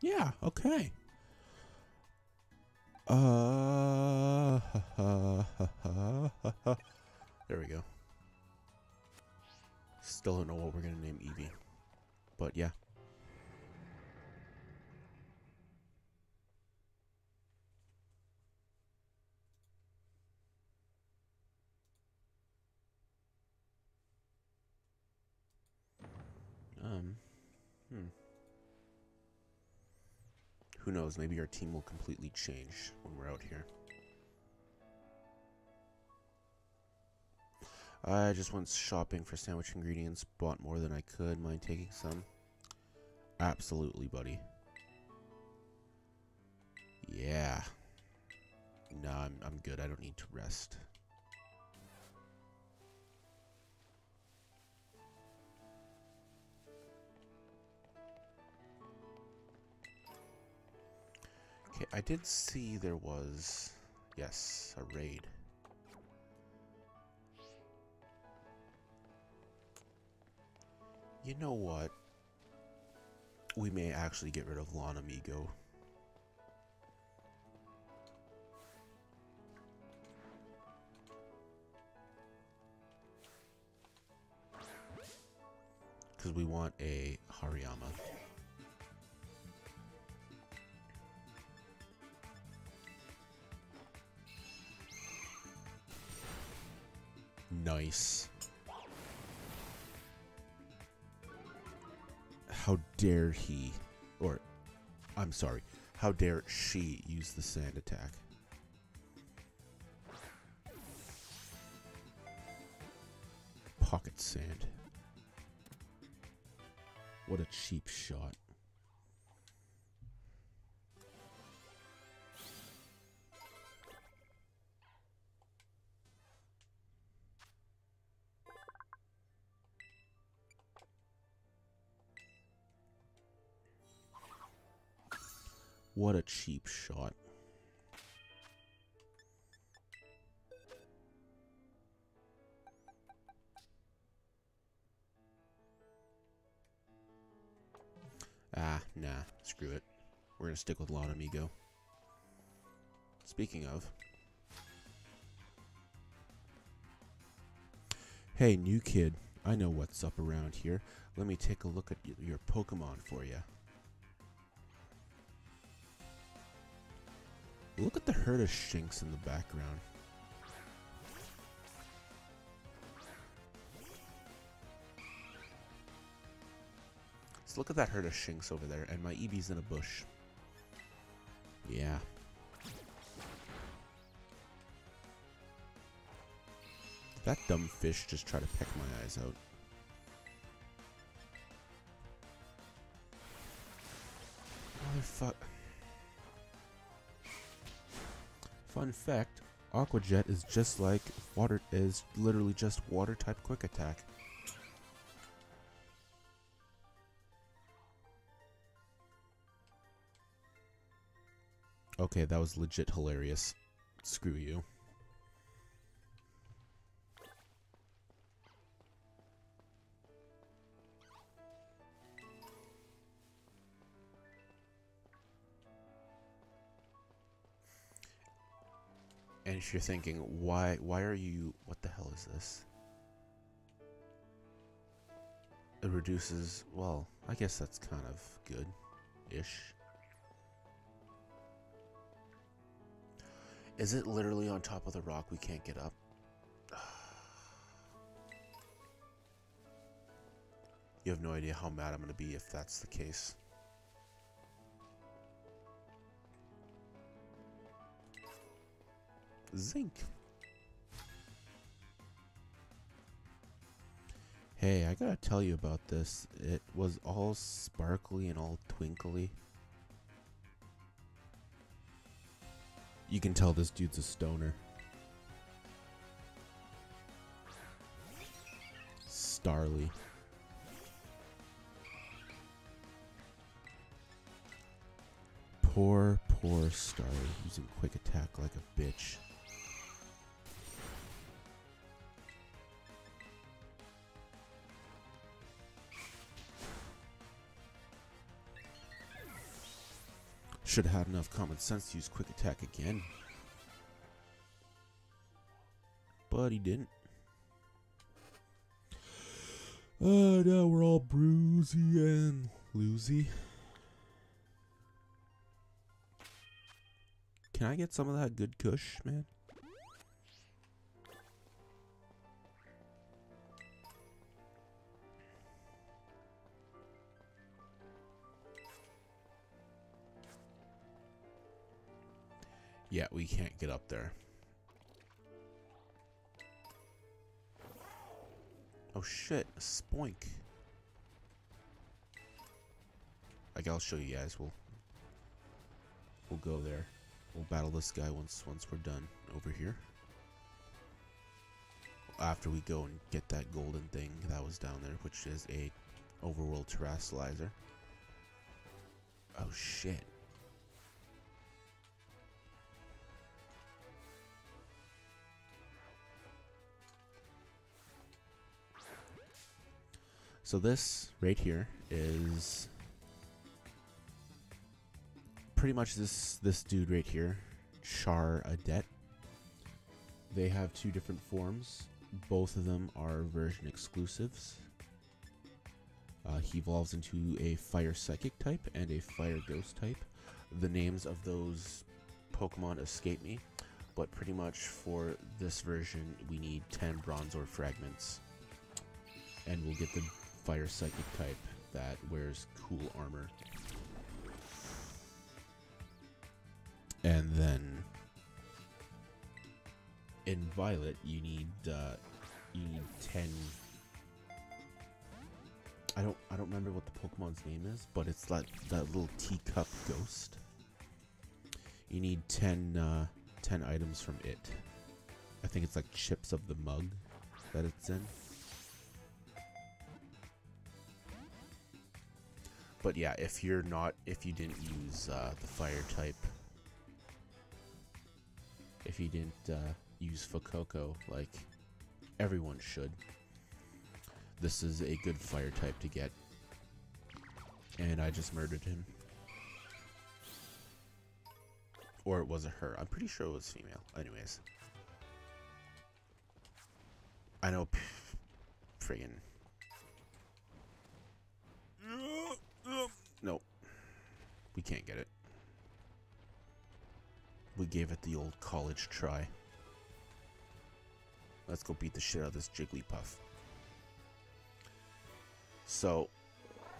Yeah, okay. Uh, there we go. Still don't know what we're gonna name Eevee, but yeah. Who knows? Maybe our team will completely change when we're out here. I just went shopping for sandwich ingredients, bought more than I could. Mind taking some? Absolutely, buddy. Yeah. No, I'm, I'm good. I don't need to rest. I did see there was, yes, a raid. You know what? We may actually get rid of Lon Amigo. Because we want a Hariyama. Nice. How dare he, or I'm sorry, how dare she use the sand attack? Pocket sand. What a cheap shot. What a cheap shot. Ah, nah, screw it. We're gonna stick with Lon Amigo. Speaking of. Hey, new kid. I know what's up around here. Let me take a look at your Pokemon for you. Look at the herd of Shinx in the background. Let's look at that herd of Shinx over there, and my Eevee's in a bush. Yeah. That dumb fish just tried to peck my eyes out. Motherfuck. Fun fact, Aqua Jet is just like water is literally just water type quick attack. Okay, that was legit hilarious. Screw you. You're thinking, why why are you what the hell is this? It reduces well, I guess that's kind of good ish. Is it literally on top of the rock we can't get up? You have no idea how mad I'm going to be if that's the case. Zinc. Hey, I gotta tell you about this. It was all sparkly and all twinkly. You can tell this dude's a stoner. Starly. Poor, poor Starly using quick attack like a bitch. Should have had enough common sense to use quick attack again. But he didn't. Oh, now we're all bruisey and loosey. Can I get some of that good kush, man? Yeah, we can't get up there. Oh shit, a spoink. Like I'll show you guys. We'll we'll go there. We'll battle this guy once once we're done over here. After we go and get that golden thing that was down there, which is a overworld terrestrializer. Oh shit. So this right here is pretty much this this dude right here, Charcadet. They have two different forms. Both of them are version exclusives. Uh, he evolves into a fire psychic type and a fire ghost type. The names of those Pokemon escape me, but pretty much for this version, we need 10 Bronzor fragments. And we'll get the fire psychic type that wears cool armor. And then in Violet, you need uh, you need ten. I don't I don't remember what the Pokemon's name is, but it's that that little teacup ghost. You need 10, uh, 10 items from it. I think it's like chips of the mug that it's in. But yeah, if you're not, if you didn't use uh, the fire type, if you didn't uh, use Fuecoco like everyone should, this is a good fire type to get. And I just murdered him. Or it was a her. I'm pretty sure it was female. Anyways. I know, friggin' Nope. We can't get it. We gave it the old college try. Let's go beat the shit out of this Jigglypuff. So,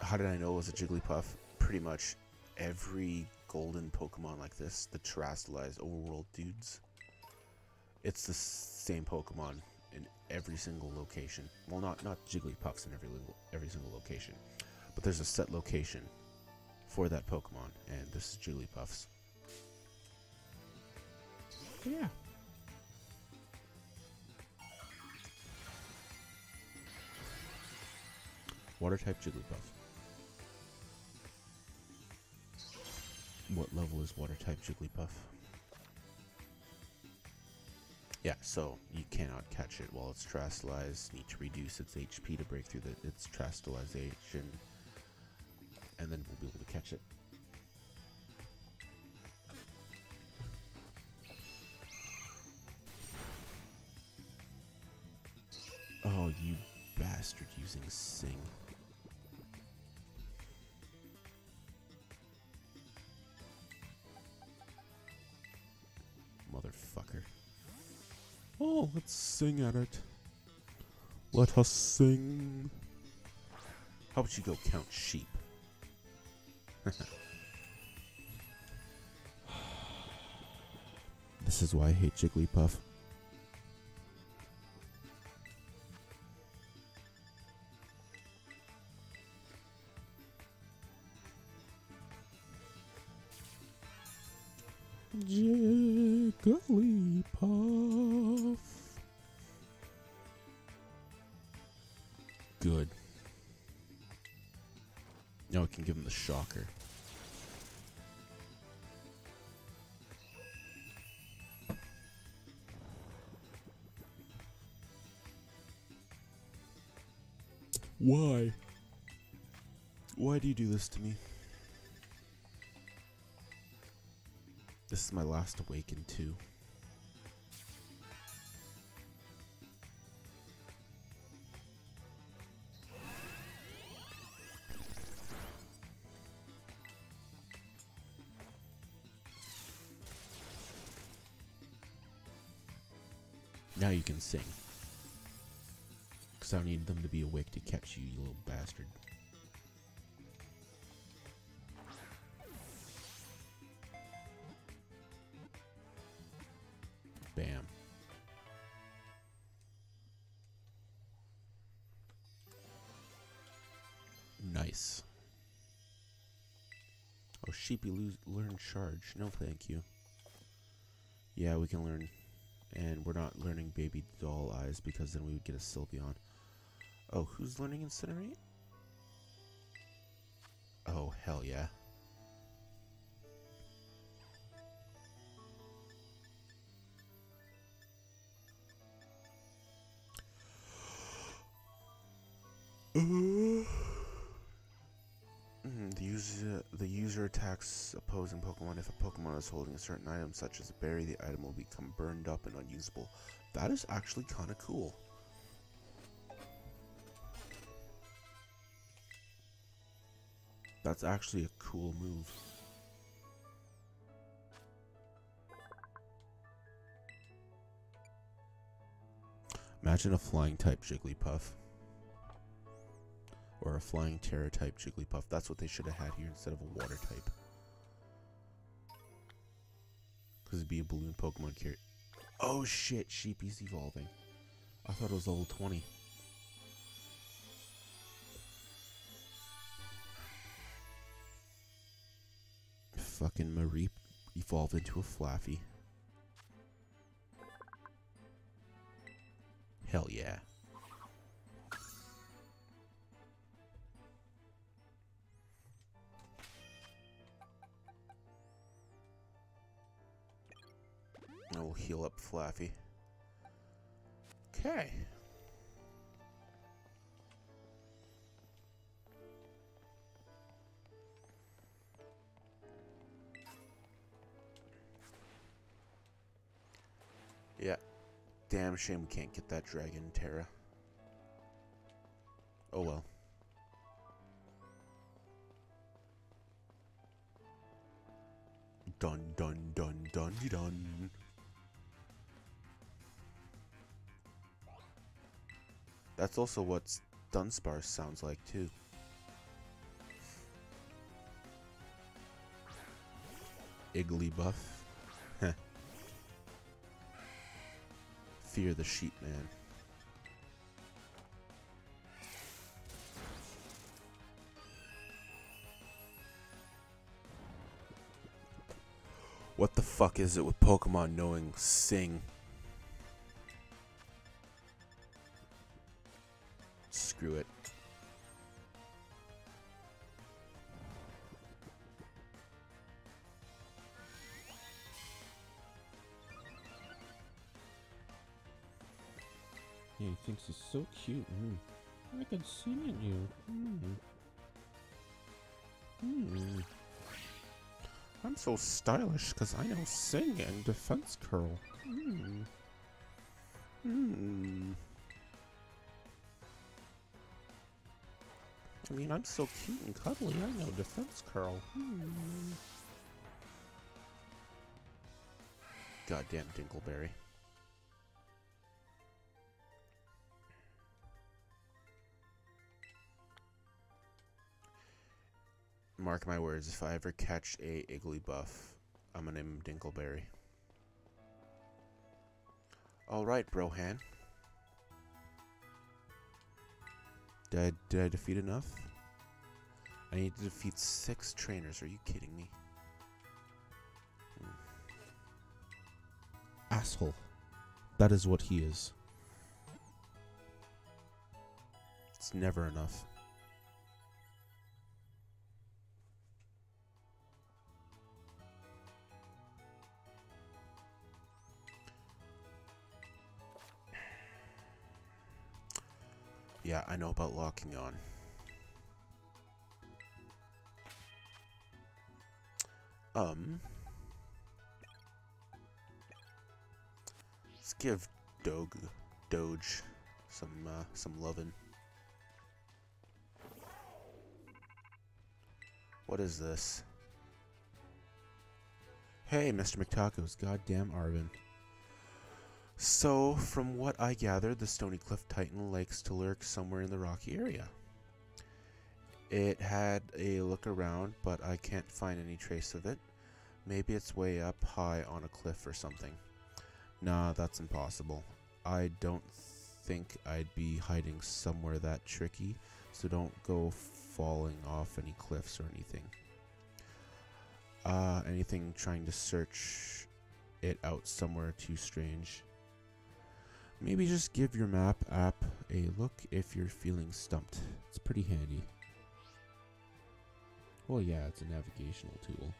how did I know it was a Jigglypuff? Pretty much every golden Pokemon like this, the terastallized overworld dudes, it's the same Pokemon in every single location. Well, not not Jigglypuffs in every every single location, but there's a set location for that Pokemon, and this is Jigglypuffs. Yeah. Water type Jigglypuff. What level is water type Jigglypuff? Yeah, so you cannot catch it while it's terastallized. Need to reduce its HP to break through the, its terastallization and then we'll be able to catch it. Oh, you bastard using Sing. Motherfucker. Oh, let's sing at it. Let us sing. How about you go count sheep? this is why I hate Jigglypuff. Jigglypuff. Shocker. Why? Why do you do this to me? This is my last awaken too. Can sing. Because I need them to be awake to catch you, you little bastard. Bam. Nice. Oh, Sheepy lose, learn charge. No, thank you. Yeah, we can learn. And we're not learning Baby Doll Eyes because then we would get a Sylveon. Oh, who's learning Incinerate? Oh, hell yeah. Mm, the user the attacks opposing Pokemon if a Pokemon is holding a certain item, such as a berry. The item will become burned up and unusable. That is actually kind of cool. That's actually a cool move. Imagine a flying type Jigglypuff. Or a flying Tera type Jigglypuff. That's what they should have had here instead of a water type. Because it'd be a balloon Pokemon carry. Oh shit, Sheepy's evolving. I thought it was level 20. Fucking Mareep evolved into a Flaaffy. Hell yeah. Heal up Flaaffy. Okay. Yeah. Damn shame we can't get that Dragon Tera. Oh well. Dun dun dun dun dun. That's also what Dunsparce sounds like too. Igglybuff. Heh. Fear the sheep man. What the fuck is it with Pokemon knowing sing? Thinks he's so cute. Mm. I can sing at you. Mm. Mm. I'm so stylish because I know sing and defense curl. Hmm. Hmm. I mean, I'm so cute and cuddly. I know defense curl. Hmm. Goddamn Dinkleberry. Mark my words, if I ever catch a Igglybuff, I'm gonna name him Dinkleberry. Alright, Brohan. Did did I defeat enough? I need to defeat six trainers. Are you kidding me? Hmm. Asshole. That is what he is. It's never enough. Yeah, I know about locking on. Um. Let's give Doge, Doge some, uh, some lovin'. What is this? Hey, Mr. McTacos, goddamn Arven. So, from what I gathered, the Stony Cliff Titan likes to lurk somewhere in the rocky area. It had a look around, but I can't find any trace of it. Maybe it's way up high on a cliff or something. Nah, that's impossible. I don't think I'd be hiding somewhere that tricky, so don't go falling off any cliffs or anything. Uh, anything trying to search it out somewhere too strange. Maybe just give your map app a look if you're feeling stumped. It's pretty handy. Well, yeah, it's a navigational tool.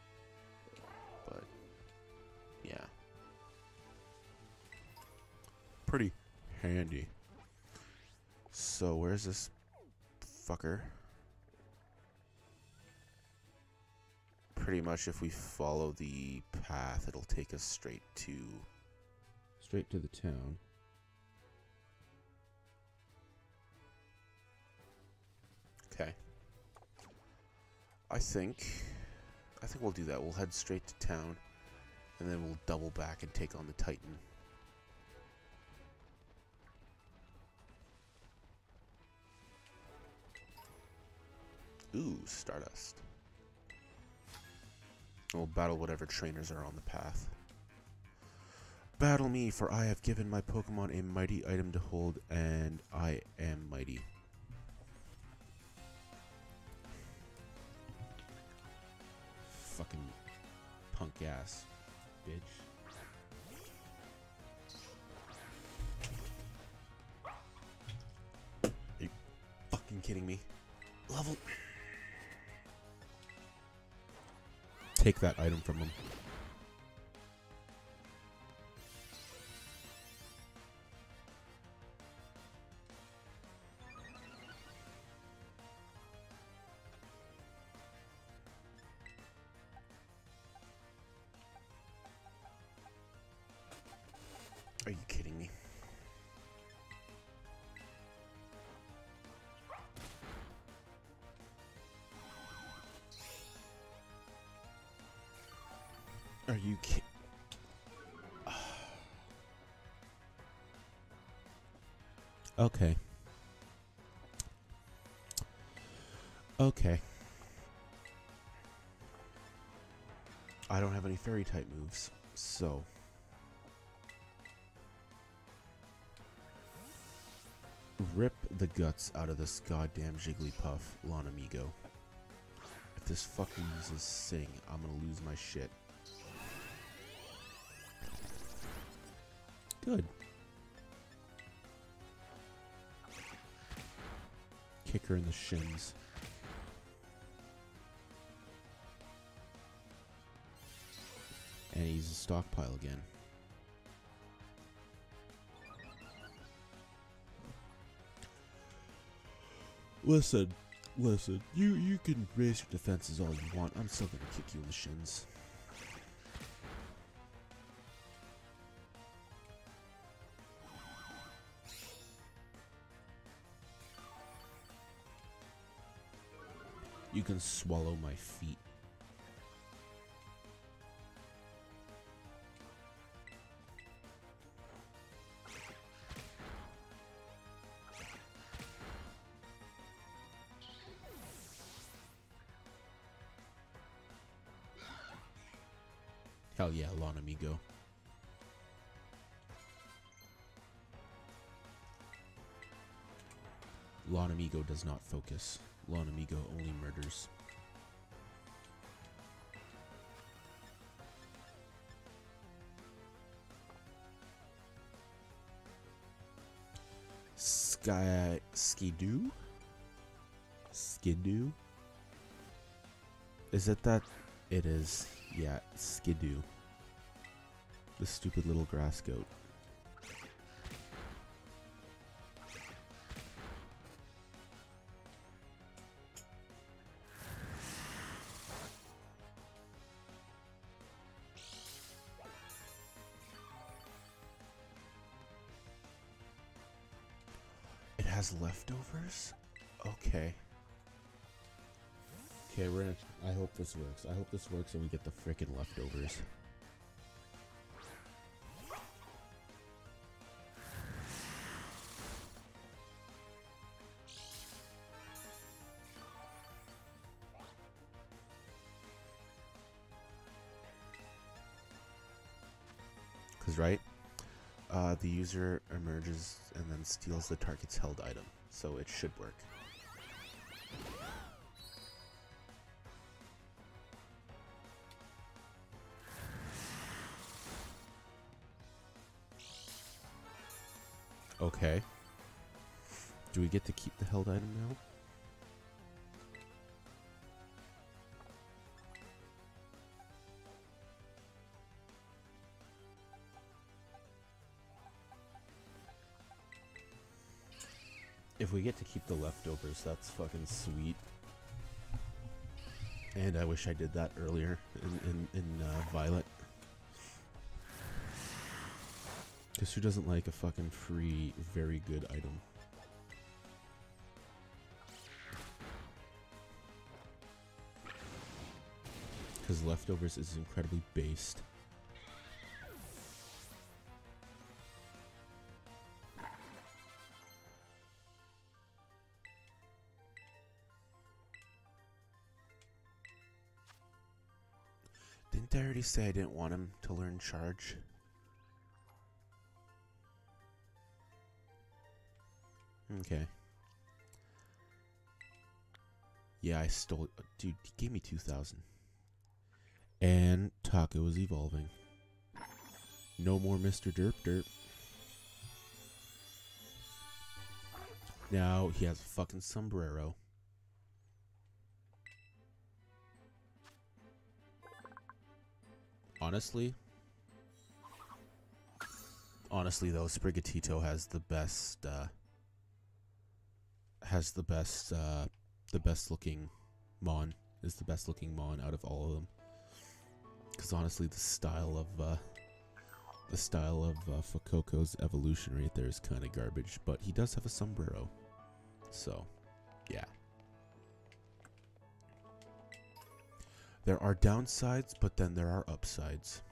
But, yeah. Pretty handy. So, where's this fucker? Pretty much, if we follow the path, it'll take us straight to. Straight to the town. Okay. I think. I think we'll do that. We'll head straight to town, and then we'll double back and take on the Titan. Ooh, Stardust. We'll battle whatever trainers are on the path. Battle me, for I have given my Pokemon a mighty item to hold, and I am mighty. Ass bitch. Fucking kidding me. Level. Take that item from him. Are you ki- Okay. Okay. I don't have any fairy type moves, so rip the guts out of this goddamn Jigglypuff Lonamigo. If this fucking uses Sing, I'm gonna lose my shit. Good. Kick her in the shins. And he's a stockpile again. Listen, listen. You you can raise your defenses all you want. I'm still gonna kick you in the shins. You can swallow my feet. Hell yeah, Lon Amigo. Lon Amigo does not focus. Lon Amigo only murders. Sky Skiddo? Skiddo? Is it that? It is. Yeah, Skiddo. The stupid little grass goat. Has leftovers? Okay. Okay, we're gonna. I hope this works. I hope this works and we get the freaking leftovers. User emerges and then steals the target's held item, so it should work. Okay. Do we get to keep the held item now? Leftovers, that's fucking sweet. And I wish I did that earlier in, in, in uh, Violet. Because who doesn't like a fucking free, very good item? Because leftovers is incredibly based. I already say I didn't want him to learn charge? Okay. Yeah, I stole. Dude, he gave me 2,000. And Taco is evolving. No more Mr. Derp Derp. Now he has a fucking sombrero. Honestly, honestly though, Sprigatito has the best uh, has the best uh, the best looking Mon is the best looking Mon out of all of them. Because honestly, the style of uh, the style of uh, Fuecoco's evolution right there is kind of garbage, but he does have a sombrero, so yeah. There are downsides, but then there are upsides.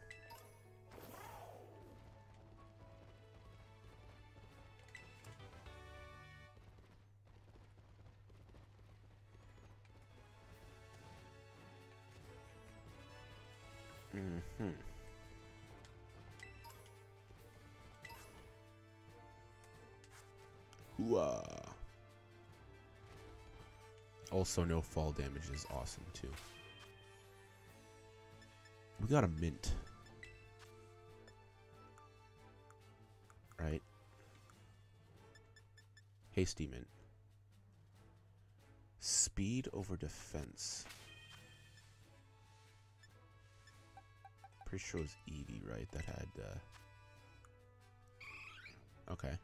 Mm-hmm. Hooah. Also, no fall damage is awesome too. We got a mint. Right? Hasty mint. Speed over defense. Pretty sure it was Eevee, right? That had, uh... Okay.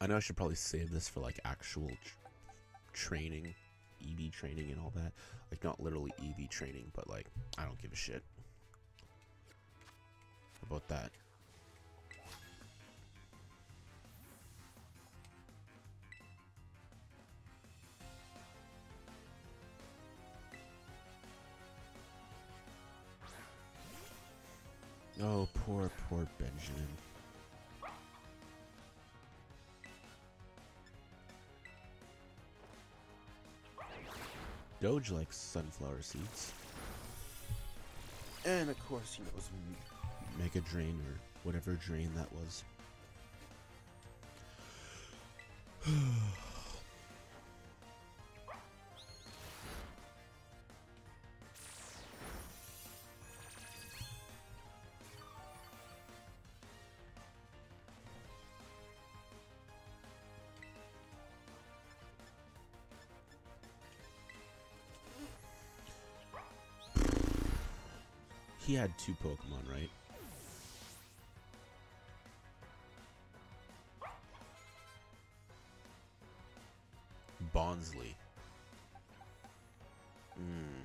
I know I should probably save this for, like, actual training. EV training and all that. Like, not literally EV training, but, like, I don't give a shit. About that? Oh, poor, poor Benjamin. Doge likes sunflower seeds. And of course, he knows Mega Drain or whatever drain that was. He had two Pokemon, right? Bonsly. Hmm.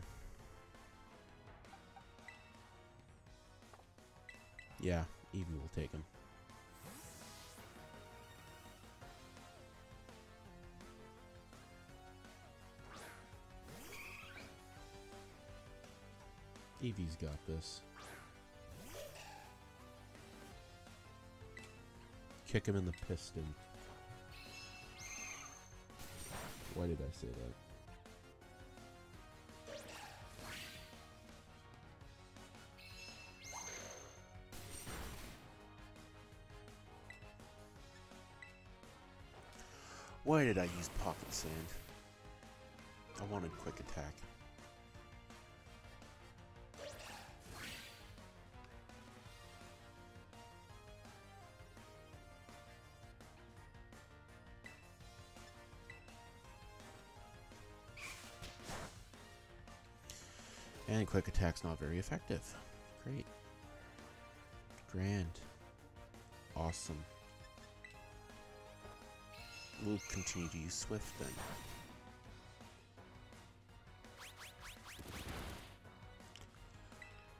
Yeah, Eevee will take him. Eevee's got this. Kick him in the piston. Why did I say that? Why did I use pocket sand? I wanted quick attack. And quick attack's not very effective. Great. Grand. Awesome. We'll continue to use Swift then.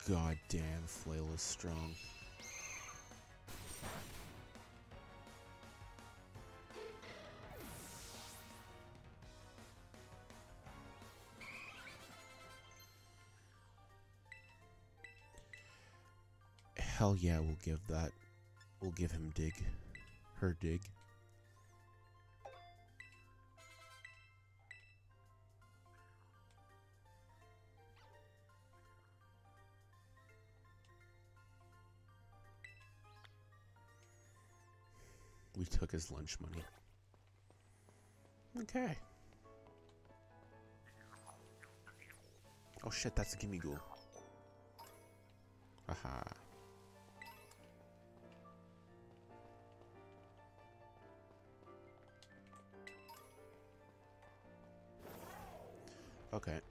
God damn, Flail is strong. Hell yeah, we'll give that. We'll give him dig. Her dig. We took his lunch money. Okay. Oh shit, that's a Gimmighoul. Haha. Okay.